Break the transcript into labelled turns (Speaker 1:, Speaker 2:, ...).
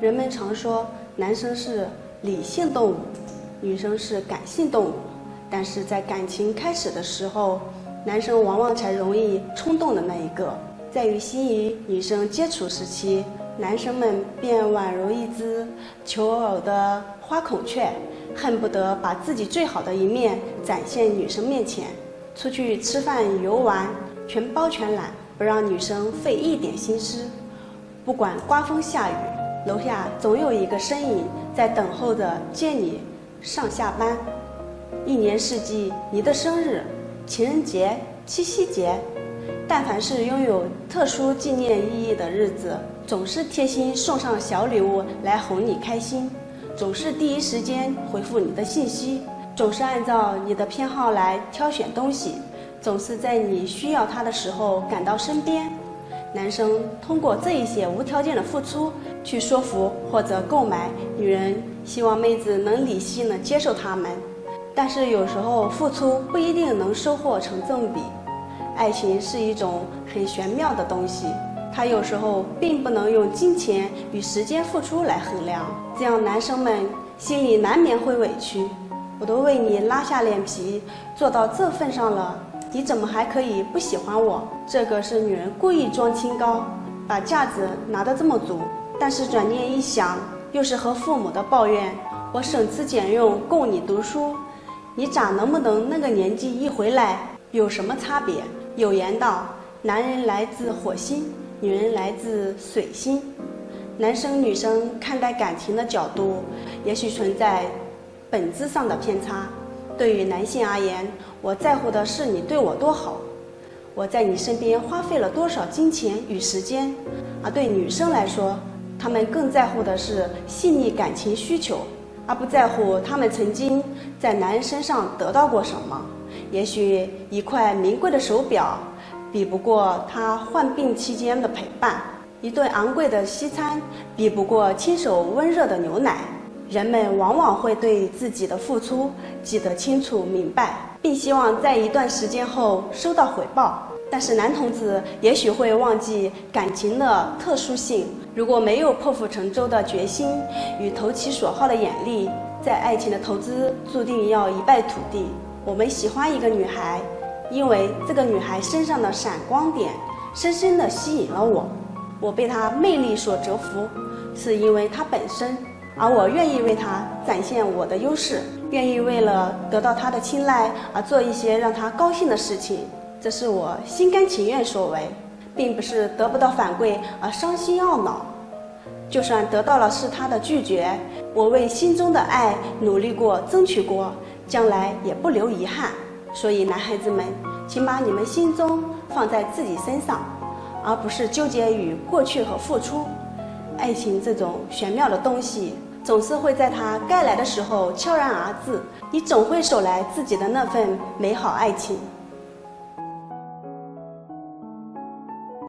Speaker 1: 人们常说男生是理性动物，女生是感性动物，但是在感情开始的时候，男生往往才容易冲动的那一个。在与心仪女生接触时期，男生们便宛如一只求偶的花孔雀，恨不得把自己最好的一面展现女生面前。出去吃饭游玩，全包全揽，不让女生费一点心思。不管刮风下雨。楼下总有一个身影在等候着接你上下班。一年四季，你的生日、情人节、七夕节，但凡是拥有特殊纪念意义的日子，总是贴心送上小礼物来哄你开心，总是第一时间回复你的信息，总是按照你的偏好来挑选东西，总是在你需要他的时候赶到身边。男生通过这一些无条件的付出，去说服或者购买女人，希望妹子能理性的接受他们。但是有时候付出不一定能收获成正比。爱情是一种很玄妙的东西，它有时候并不能用金钱与时间付出来衡量。这样男生们心里难免会委屈。我都为你拉下脸皮做到这份上了。你怎么还可以不喜欢我？这个是女人故意装清高，把架子拿得这么足。但是转念一想，又是和父母的抱怨，我省吃俭用供你读书，你咋能不能那个年纪一回来有什么差别？有言道，男人来自火星，女人来自水星。男生女生看待感情的角度，也许存在本质上的偏差。对于男性而言，我在乎的是你对我多好，我在你身边花费了多少金钱与时间；而对女生来说，她们更在乎的是细腻感情需求，而不在乎她们曾经在男人身上得到过什么。也许一块名贵的手表，比不过他患病期间的陪伴；一顿昂贵的西餐，比不过亲手温热的牛奶。人们往往会对自己的付出记得清楚明白，并希望在一段时间后收到回报。但是男同志也许会忘记感情的特殊性，如果没有破釜沉舟的决心与投其所好的眼力，在爱情的投资注定要一败涂地。我们喜欢一个女孩，因为这个女孩身上的闪光点深深地吸引了我，我被她魅力所折服，是因为她本身。而我愿意为他展现我的优势，愿意为了得到他的青睐而做一些让他高兴的事情，这是我心甘情愿所为，并不是得不到反馈而伤心懊恼。就算得到了是他的拒绝，我为心中的爱努力过、争取过，将来也不留遗憾。所以，男孩子们，请把你们心中放在自己身上，而不是纠结于过去和付出。爱情这种玄妙的东西。总是会在他该来的时候悄然而至，你总会守来自己的那份美好爱情。